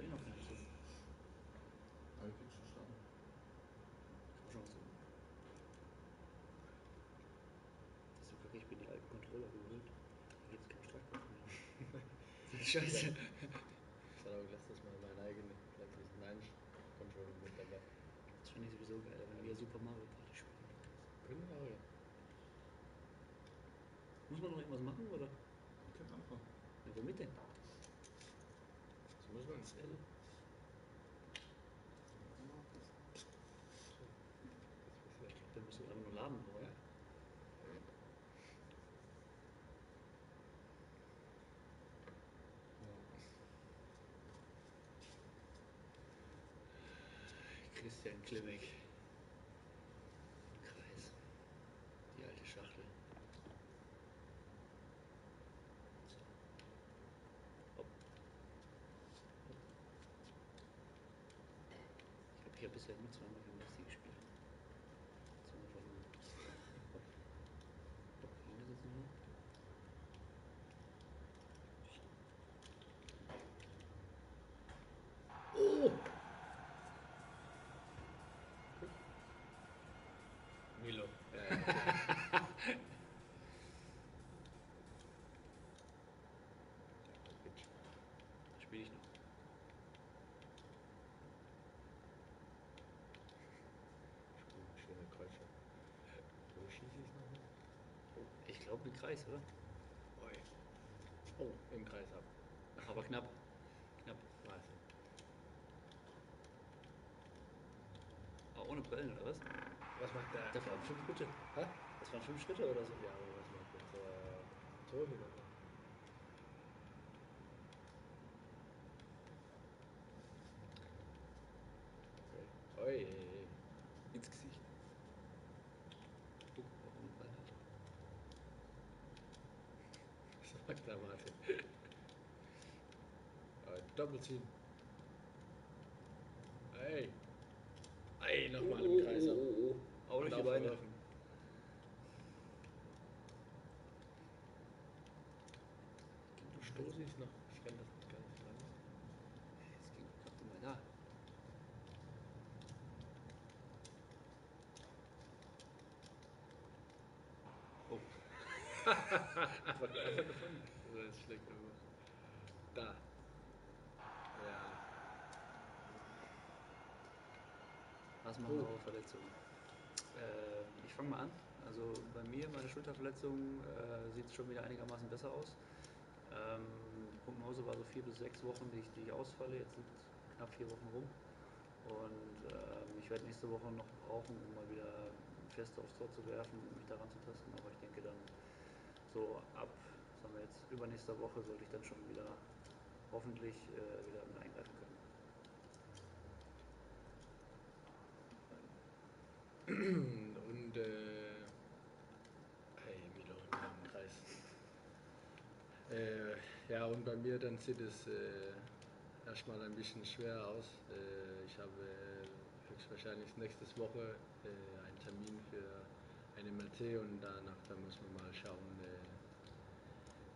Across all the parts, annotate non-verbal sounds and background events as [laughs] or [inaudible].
eh noch keine zu. Aber ich krieg schon Stand. Ich hab schon was zu. Das ist kacke, ich bin die alten Controller gewöhnt. Da gibt's keinen Schlagkraft mehr. [laughs] Scheiße. Ich hatte auch letztes Mal meinen eigenen, diesen Nine-Controller mit dabei. Das finde ich sowieso geil, wenn wir Super Mario Party spielen. Können wir auch, ja. Muss man noch irgendwas machen, oder? Wir können anfangen. Ja, womit denn? Das muss man ins L. Musst du einfach nur laden, oder? Ja. Christian Klimek. Kreis. Die alte Schachtel. So. Hopp. Hopp. Ich glaube, ich habe bisher nur zweimal gegen Messi gespielt. Zweimal verloren. Hopp. Hopp, wie ist das nochmal? Oh! Milo. Ja, Spiele ich noch. Schöne Kreuze. Wo schieße ich nochmal? Ich glaube mit Kreis, oder? Oi. Oh, im Kreis ab. Aber knapp. Knapp. Wahnsinn. Aber ohne Brillen, oder was? Was macht der? Das waren fünf Schritte. Hä? Das waren fünf Schritte oder so? Ja, aber was macht der Torhüter? Okay. Oi. Ins Gesicht. Guck, warum ein Ball hat. Was macht der Martin? [laughs] Äh, Doppelziehen. Ey. Ey, nochmal im Kreis ab. oh, oh. Aufgeworfen. Du stoßest noch. Ich kann das gar nicht dran. [laughs] Das ging gerade mal da. Oh. Einfach, einfach gefunden. Oder ist schlecht gemacht. Da. Ja. Was machen wir Oh. auf Verletzungen? Äh, ich fange mal an. Also bei mir, meine Schulterverletzung, äh, sieht es schon wieder einigermaßen besser aus. Ähm, Prognose war so vier bis sechs Wochen, die ich, die ich ausfalle. Jetzt sind knapp vier Wochen rum. Und ähm, ich werde nächste Woche noch brauchen, um mal wieder fest aufs Tor zu werfen und mich daran zu testen. Aber ich denke dann so ab, sagen wir jetzt, übernächster Woche sollte ich dann schon wieder hoffentlich äh, wieder mit eingreifen können. Und äh, hey, Milo im Kreis. Äh, ja, und bei mir dann sieht es äh, erstmal ein bisschen schwer aus. Äh, ich habe äh, höchstwahrscheinlich nächste Woche äh, einen Termin für eine MRT und danach dann muss man mal schauen, äh,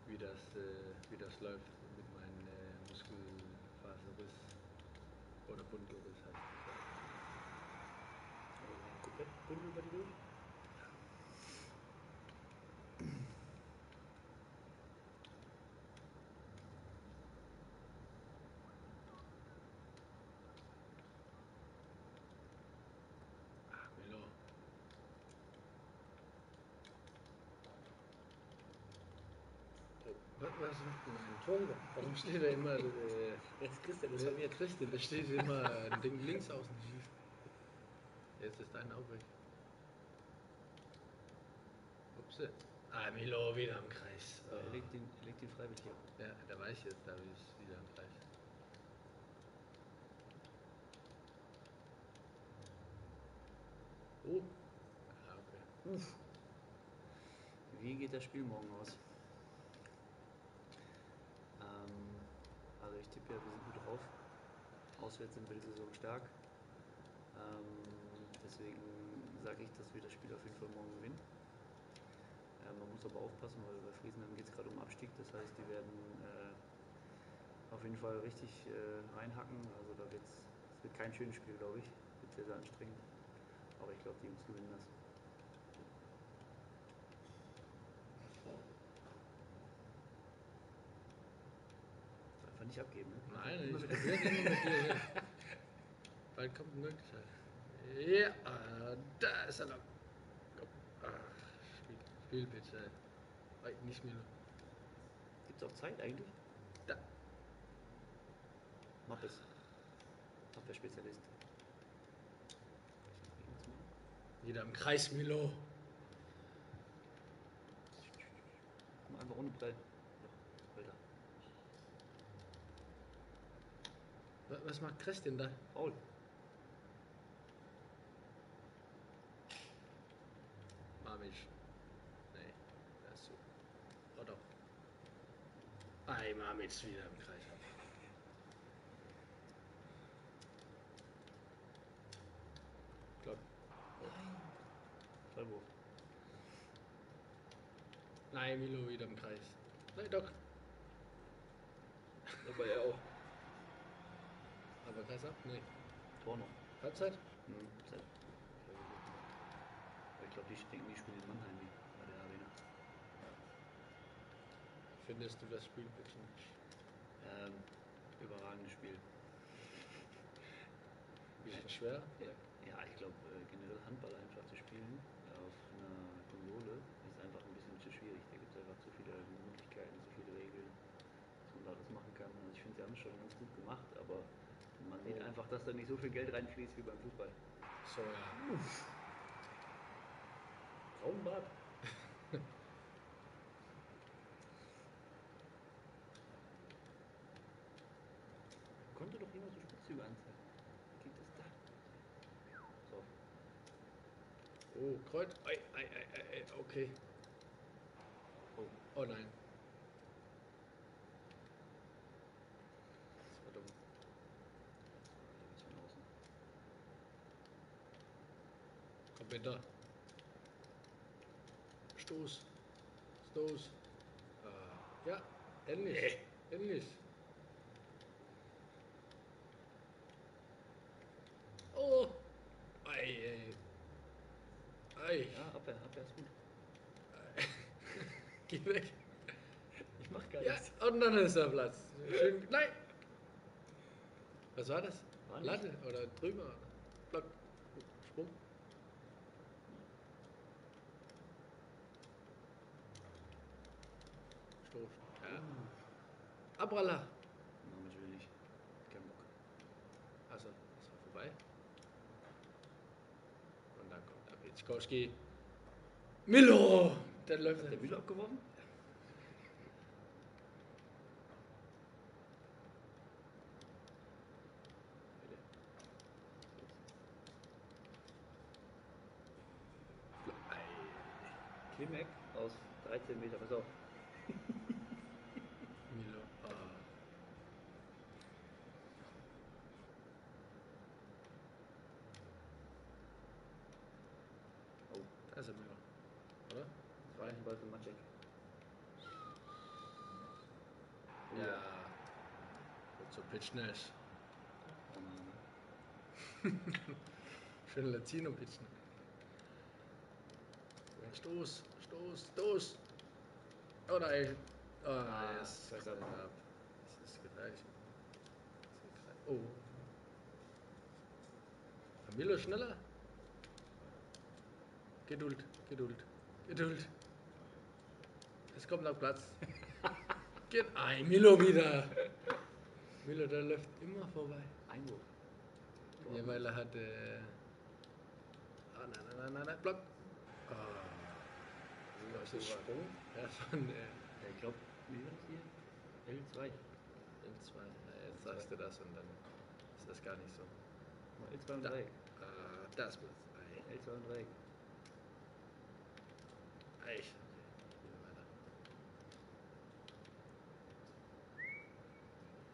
wie, das, wie das läuft mit meinem Muskelfaserriss oder Bundgeriss heißt. Also komplett Bündel über die Milo. Was, Torhüter? Warum steht da immer äh, Jetzt Christian, das war mir Christian, da steht immer ein Ding links außen. Jetzt ist dein auch weg. Ups. Ah, Milo wieder im Kreis. Er Oh. legt ihn, er legt ihn freiwillig ab. Ja, da weiß ich jetzt, da ist wieder im Kreis. Oh. Ah, okay. Uff. Wie geht das Spiel morgen aus? Ähm, also ich tippe ja, wir sind gut drauf. Auswärts sind wir die Saison stark. Ähm, deswegen sage ich, dass wir das Spiel auf jeden Fall morgen gewinnen. Äh, man muss aber aufpassen, weil bei Friesenheim geht es gerade um Abstieg. Das heißt, die werden äh, auf jeden Fall richtig äh, reinhacken. Also da wird's, es wird kein schönes Spiel, glaube ich. Wird sehr, sehr anstrengend. Aber ich glaube, die Jungs gewinnen das. Einfach nicht abgeben, ne? Nein, ich immer mit dir [laughs] hier. Bald kommt eine Möglichkeit. Ja, da ist er noch. Ach, Spiel, Spiel bitte. Ey, nicht Milo. Gibt es auch Zeit eigentlich? Da. Mappes. Abwehrspezialist. Wieder im Kreis, Milo. Komm einfach ohne Brell. Alter. Wa- Was macht Christian da? Paul. Mamisch. Nee, das ist so. Oh doch. Ei, Mamisch wieder im Kreis. Glaub. Freiburg. Nein, Milo wieder im Kreis. Nein, doch. Aber er auch. Aber Kreis ab? Nee. Tor noch. Halbzeit? Mhm. Zeit. Ich glaube, die denken, die spielen in Mannheim wie bei der Arena. Findest du das Spiel bitte? Ähm, überragendes Spiel. Bisschen schwer? Ja, ich glaube, äh, generell Handball einfach zu spielen auf einer Konsole ist einfach ein bisschen zu schwierig. Da gibt es einfach zu viele Möglichkeiten, zu viele Regeln, was man da alles machen kann. Also ich finde, sie haben es schon ganz gut gemacht, aber man sieht Oh. einfach, dass da nicht so viel Geld reinfließt wie beim Fußball. So, ja. Raumbad. Jemand so Spitzzüge anzeigen. Geht das da? So. Oh, Kreuz. Ei, ei, ei, ei, ei, okay. Oh. Oh nein. Das war dumm. Komm bitte. Stoß. Stoß. Ah, ja, endlich. Nee. Endlich. Oh. Ei, ei. Ei. Ja, Abwehr ist gut. [laughs] Geh weg. Ich mach gar Ja, nichts. und dann ist der Platz. Schön. Nein. Was war das? War. Latte oder drüber? Block. Sprung. Stoß. Ja. Abralla. Damit will ich. Kein Bock. Also, das war vorbei. Und dann kommt der Witzkowski. Milo! Der läuft. Hat der Müller abgeworfen? Klimek aus 13 Meter, pass auf. [laughs] Milo. Ah. Oh, Da ist er Milo. Maciek. Oh Ja. So Pitchnash. Oh Mann. [laughs] Schön Latino pitchen. Stoß, Stoß, Stoß. Oh nein. Oh, Ah, yes. ab. Das ist gefährlich. Das ist gefährlich. Oh. War Milo schneller? Geduld, Geduld, Geduld. Es kommt auf Platz. [laughs] Geht ein Milo wieder. Milo, der läuft immer vorbei. Einwurf. Ja, weil er hat. Äh... Ah, nein, nein, nein, nein, nein, Block. Ist das Sprung? Ja, von äh, ich glaube, wie war das hier? L2. L2. Ja, jetzt sagst du das und dann ist das gar nicht so. L2 und Da. Dreieck. Ah, das Platz. Ei, L2 und Dreieck. ei. Okay, wieder weiter.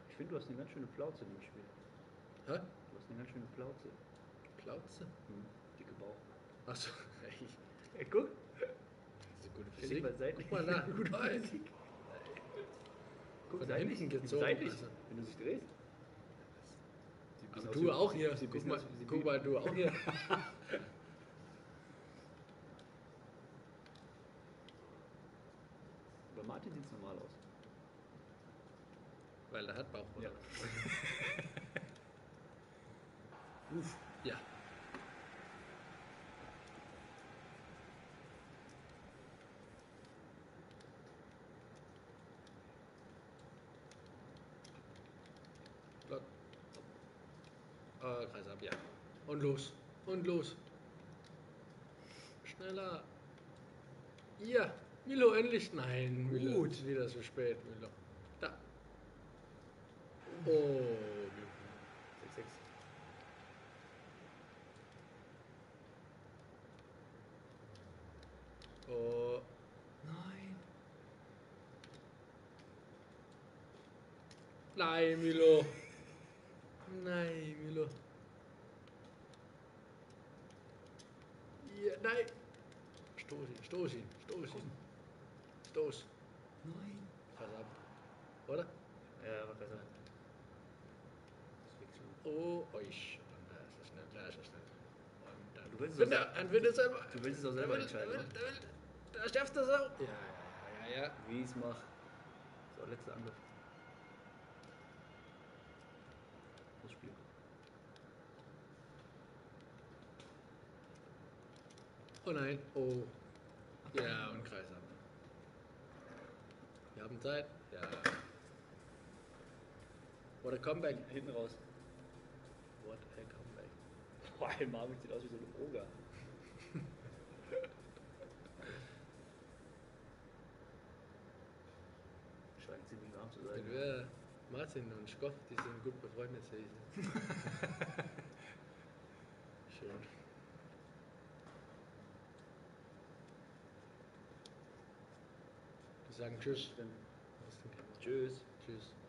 Ich finde, du hast eine ganz schöne Plauze in dem Spiel. Hä? Du hast eine ganz schöne Plauze. Plauze? Hm. Dicke Bauch. Achso, [laughs] ey. Ey, guck. Das ist eine gute Physik. beiseite. Guck mal. [laughs] Gute Ei. Physik. Guck, von seitlich, gezogen. seitlich, Also. wenn du dich drehst. Aber du auch hier. Guck mal, guck mal, du auch hier. [laughs] Bei Martin sieht es normal aus. Weil der hat Bauch. Ja. [laughs] Uff, ja. Block. Äh, Kreis ab, ja. Und los. Und los. Schneller. Ja. Milo, endlich. Nein, Milo. Gut. Wieder zu spät, Milo. Da. Oh, 6-6. Oh. Nein. Nein, Milo. Nein, Milo. Ja, nein. Stoß ihn, stoß ihn, stoß ihn. Stoß. Nein. Pass ab. Oder? Ja, war besser. Das liegt schon. Oh, euch. Und da ist er schnell, da ist er schnell. Und dann Du willst es er, dann er selber. Du willst es auch selber will, entscheiden. will, ne? der will, da schaffst du es auch. Ja, ja, ja, ja. Wie ich es mache. So, letzter Angriff. Das Spiel. Oh nein. Oh. Ja, und Kreis ab. Wir haben Zeit. Ja. What a comeback. Hinten raus. Boah, Marvin sieht aus wie so ein Oger. Scheint ziemlich warm zu sein. Wir Martin und Skoff, die sind gut befreundet, sehe ich. [laughs] Schön. Wir sagen Tschüss. Tschüss. Tschüss.